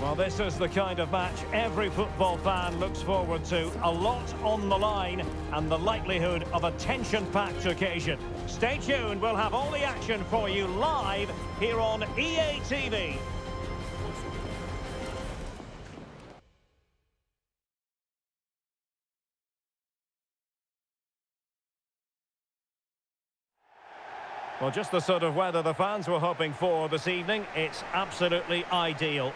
Well, this is the kind of match every football fan looks forward to. A lot on the line and the likelihood of a tension-packed occasion. Stay tuned, we'll have all the action for you live here on EA TV. Well, just the sort of weather the fans were hoping for this evening. It's absolutely ideal.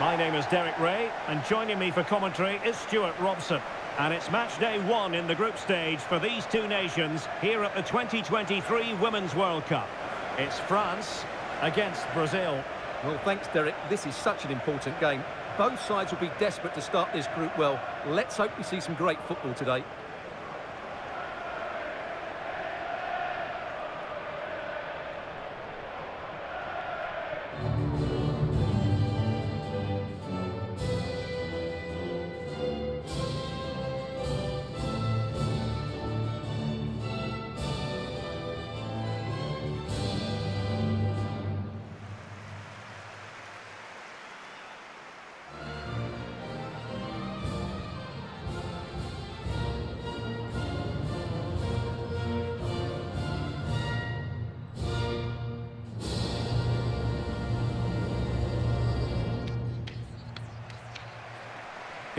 My name is Derek Ray, and joining me for commentary is Stuart Robson. And it's match day one in the group stage for these two nations here at the 2023 Women's World Cup. It's France against Brazil. Well, thanks, Derek. This is such an important game. Both sides will be desperate to start this group well. Let's hope we see some great football today.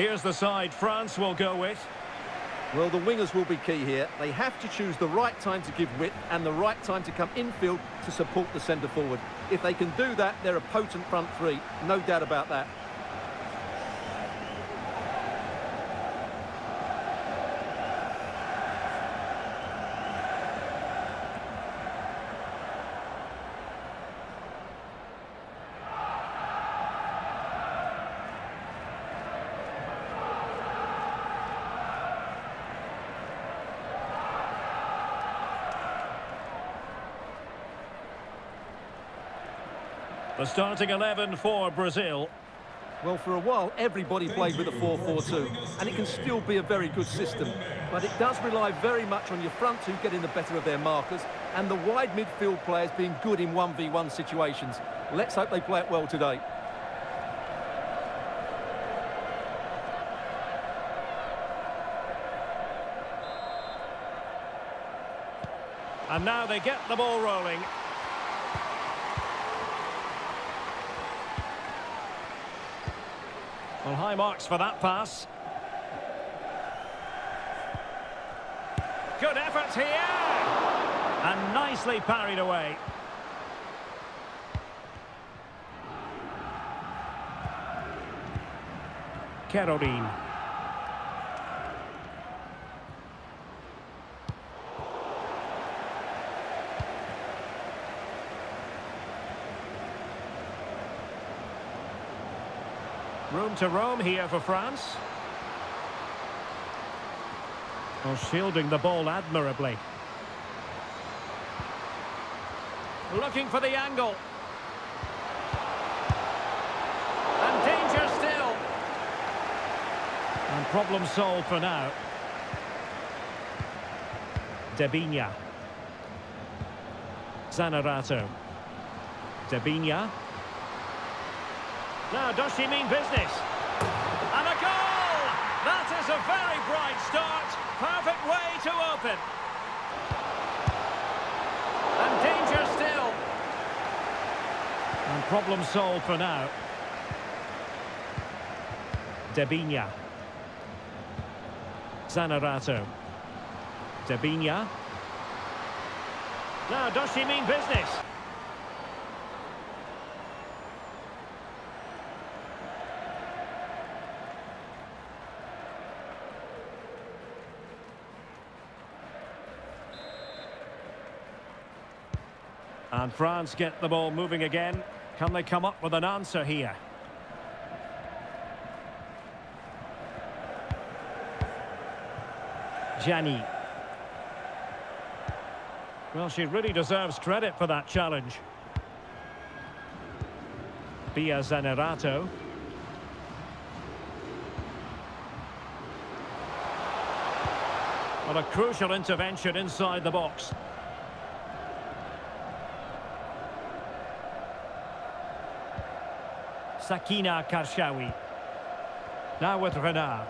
Here's the side France will go with. Well, the wingers will be key here. They have to choose the right time to give width and the right time to come infield to support the centre forward. If they can do that, they're a potent front three. No doubt about that. The starting 11 for Brazil. Well, for a while, everybody played with a 4-4-2, and it can still be a very good system. But it does rely very much on your front two getting the better of their markers, and the wide midfield players being good in 1v1 situations. Let's hope they play it well today. And now they get the ball rolling. Well, high marks for that pass. Good effort here! And nicely parried away. Caroline. Room to roam here for France. Well, shielding the ball admirably. Looking for the angle. And danger still. And problem solved for now. Debinha. Zaneratto. Debinha. Now, does she mean business? And a goal! That is a very bright start. Perfect way to open. And danger still. And problem solved for now. Debinha. Zaneratto. Debinha. Now, does she mean business? And France get the ball moving again. Can they come up with an answer here? Diani. Well, she really deserves credit for that challenge. Bia Zaneratto. Well, a crucial intervention inside the box. Sakina Karchaoui. Now with Renard.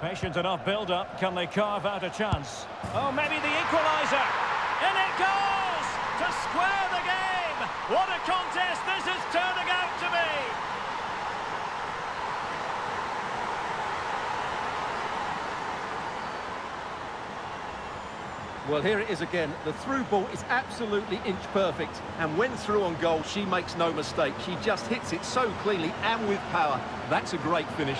Patient enough build-up. Can they carve out a chance? Oh, maybe the equaliser. In it goes! To square the game! What a contest this is turning out to be! Well, here it is again. The through ball is absolutely inch perfect. And when through on goal, she makes no mistake. She just hits it so cleanly and with power. That's a great finish.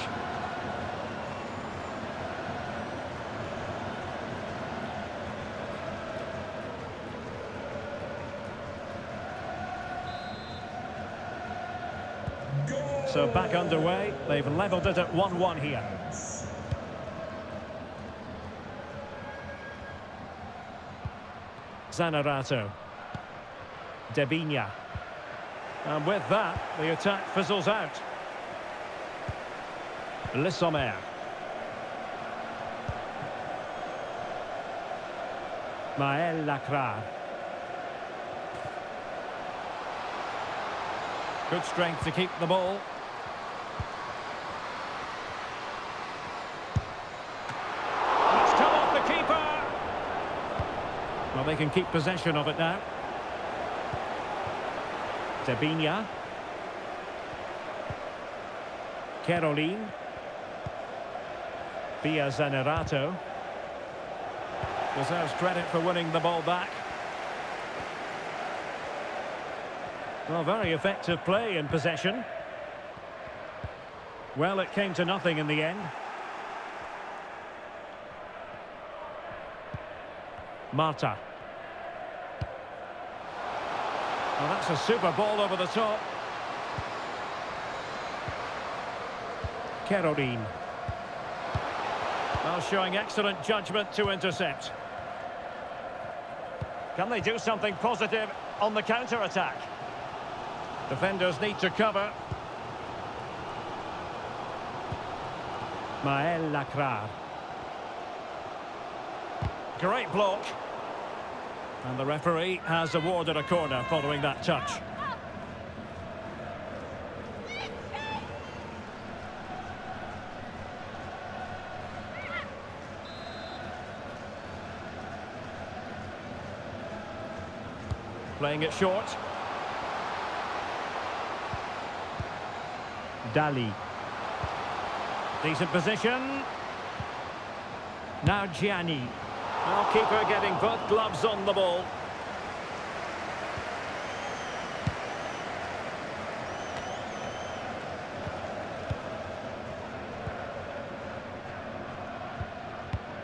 So back underway. They've levelled it at 1-1 here. Zaneratto. Debinha. And with that, the attack fizzles out. Le Sommer. Maëlle Lakrar. Good strength to keep the ball. It's come off the keeper. Well, they can keep possession of it now. Debinha. Caroline. Bia Zaneratto. Deserves credit for winning the ball back. Well, very effective play in possession. Well, it came to nothing in the end. Marta. Well, that's a super ball over the top. Caroline. Well, showing excellent judgment to intercept. Can they do something positive on the counter-attack? Defenders need to cover. Maëlle Lakrar. Great block. And the referee has awarded a corner following that touch. Playing it short. Dali. Decent position. Now Diani. Well, keeper getting both gloves on the ball.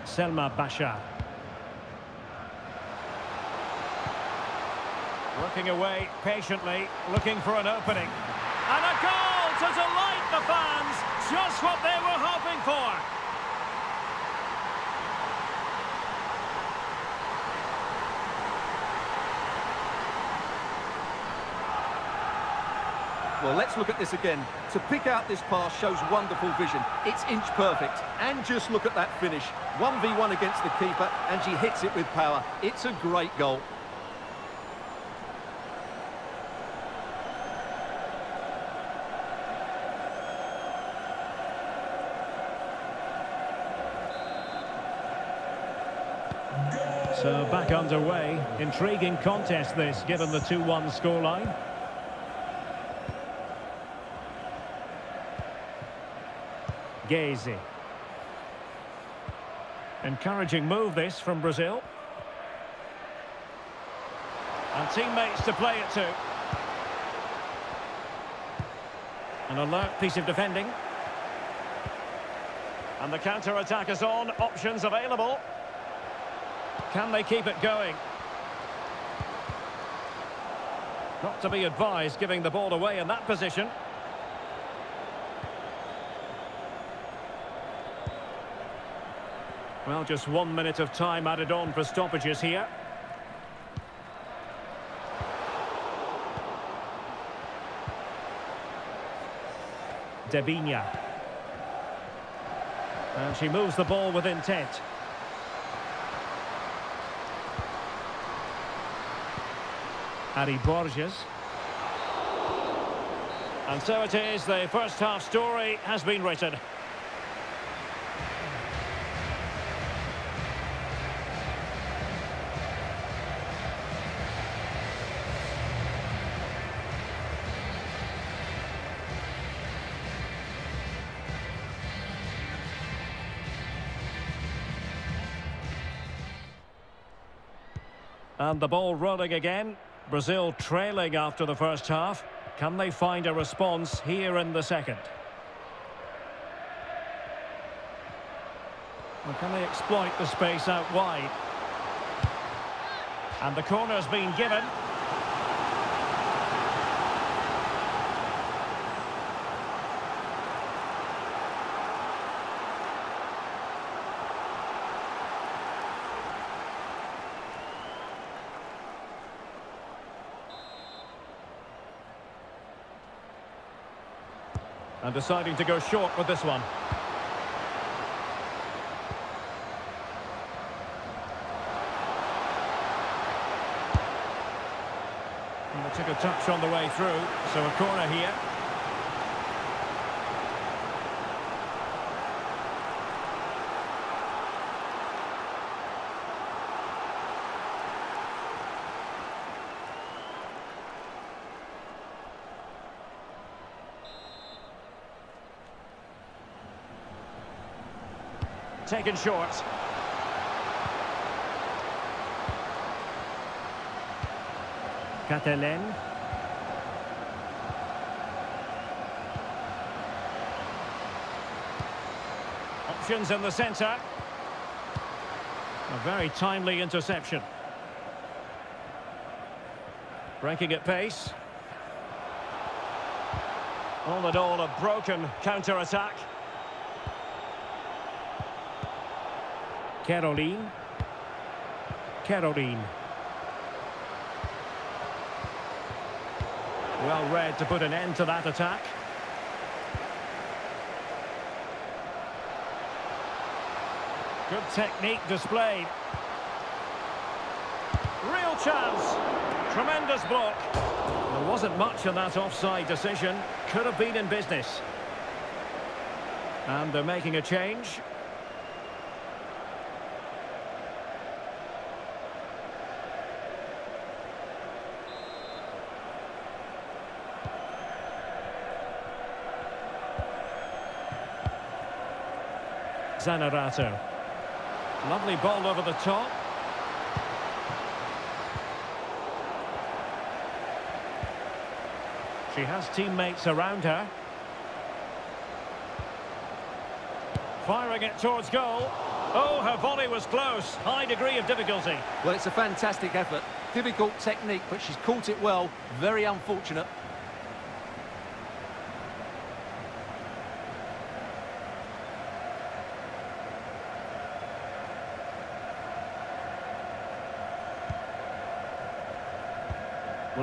Selma Bacha. Working away patiently, looking for an opening. And a goal to delight the fans. Just what they were hoping for. Well, let's look at this again. To pick out this pass shows wonderful vision. It's inch perfect. And just look at that finish. 1v1 against the keeper, and she hits it with power. It's a great goal. So back underway. Intriguing contest this, given the 2-1 scoreline. Encouraging move this from Brazil. And teammates to play it to. An alert piece of defending. And the counter-attack is on. Options available. Can they keep it going? Not to be advised giving the ball away in that position. Well, just one minute of time added on for stoppages here. Debinha. And she moves the ball with intent. Ary Borges. And so it is, the first half story has been written. And the ball rolling again. Brazil trailing after the first half. Can they find a response here in the second? Or can they exploit the space out wide? And the corner's been given. And deciding to go short with this one. And they took a touch on the way through, so a corner here. Taken short. Catalan. Options in the centre. A very timely interception. Breaking at pace. All in all, a broken counter-attack. Caroline. Caroline. Well read to put an end to that attack. Good technique displayed. Real chance. Tremendous block. There wasn't much in that offside decision. Could have been in business. And they're making a change. Zaneratto. Lovely ball over the top. She has teammates around her. Firing it towards goal. Oh, her volley was close. High degree of difficulty. Well, it's a fantastic effort. Difficult technique, but she's caught it well. Very unfortunate.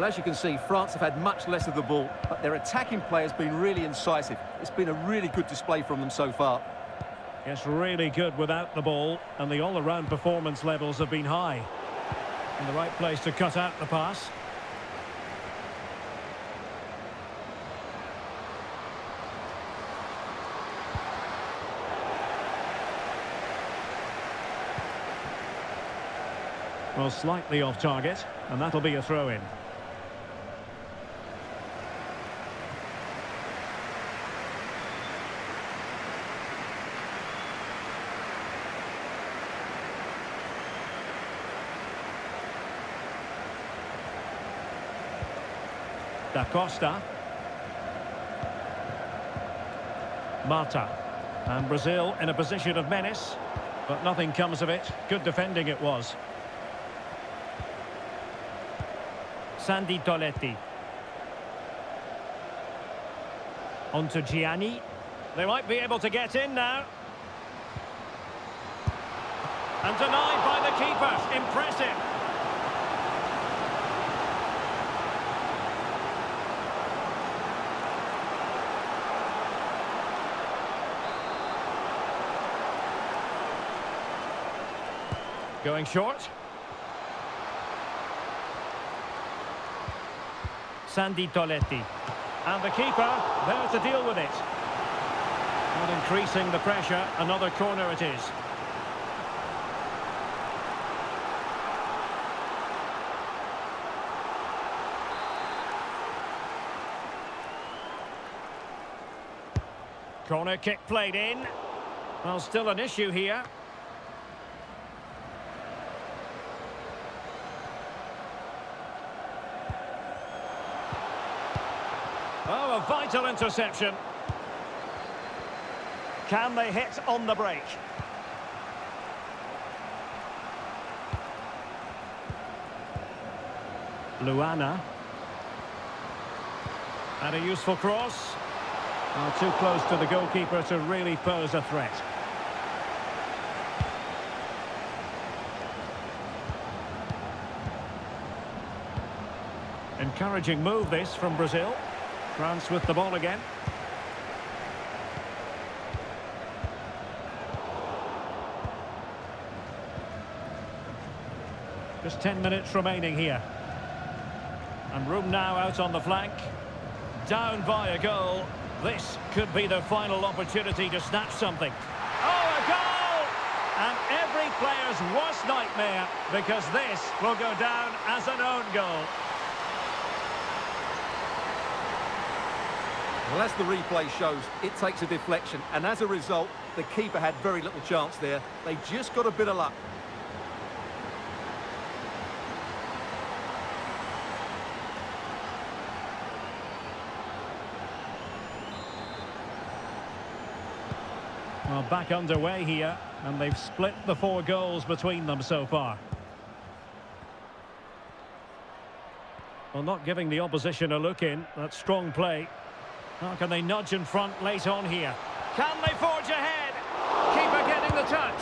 Well, as you can see, France have had much less of the ball, but their attacking play has been really incisive. It's been a really good display from them so far. It's really good without the ball, and the all-around performance levels have been high. In the right place to cut out the pass. Well, slightly off target, and that'll be a throw-in. Da Costa. Mata. And Brazil in a position of menace. But nothing comes of it. Good defending it was. Sandy Toletti. On to Diani. They might be able to get in now. And denied by the keeper. Impressive. Going short. Sandy Toletti. And the keeper there to deal with it. Not increasing the pressure. Another corner it is. Corner kick played in. Well, still an issue here. Oh, a vital interception. Can they hit on the break? Luana. And a useful cross. Oh, too close to the goalkeeper to really pose a threat. Encouraging move this from Brazil. France with the ball again. Just 10 minutes remaining here. And room now out on the flank. Down by a goal. This could be the final opportunity to snatch something. Oh, a goal! And every player's worst nightmare because this will go down as an own goal. Well, as the replay shows, it takes a deflection, and as a result, the keeper had very little chance there. They just got a bit of luck. Well, back underway here, and they've split the four goals between them so far. Well, not giving the opposition a look in. That's strong play. How can they nudge in front late on here? Can they forge ahead? Keeper getting the touch.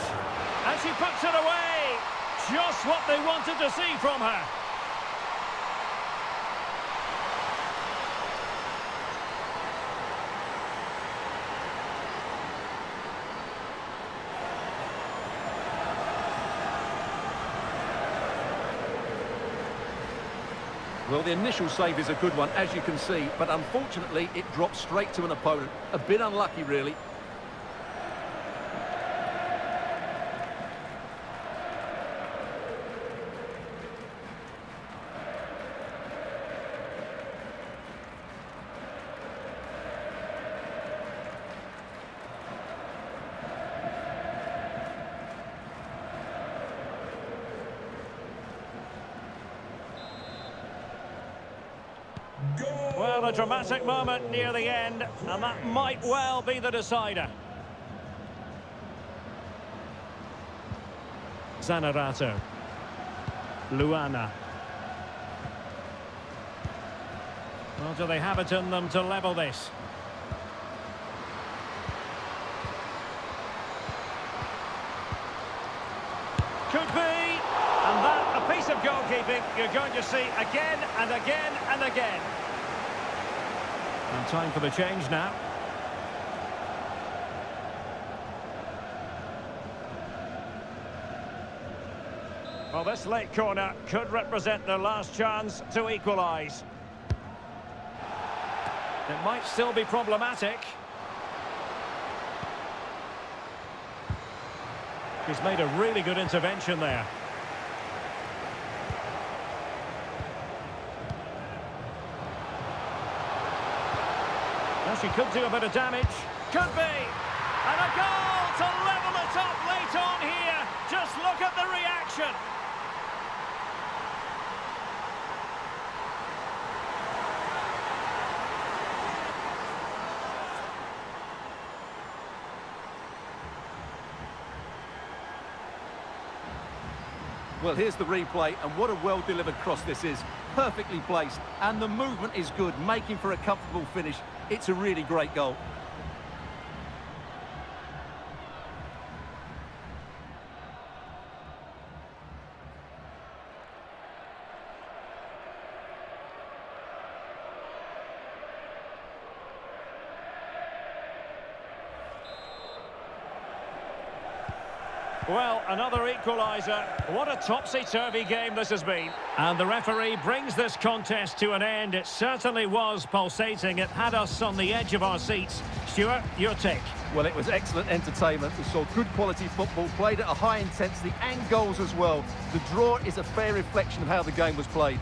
And she puts it away. Just what they wanted to see from her. Well, the initial save is a good one, as you can see, but unfortunately it drops straight to an opponent. A bit unlucky, really. Well, dramatic moment near the end, and that might well be the decider. Zaneratto. Luana. Well, do they have it in them to level this? Could be. And that, a piece of goalkeeping you're going to see again and again and again. And time for the change now. Well, this late corner could represent their last chance to equalise. It might still be problematic. He's made a really good intervention there. Well, she could do a bit of damage. Could be. And a goal to level it up late on here. Just look at the reaction. Well, here's the replay, and what a well-delivered cross this is. Perfectly placed, and the movement is good, making for a comfortable finish. It's a really great goal. Well, another equaliser. What a topsy-turvy game this has been. And the referee brings this contest to an end. It certainly was pulsating. It had us on the edge of our seats. Stuart, your take. Well, it was excellent entertainment. We saw good quality football, played at a high intensity and goals as well. The draw is a fair reflection of how the game was played.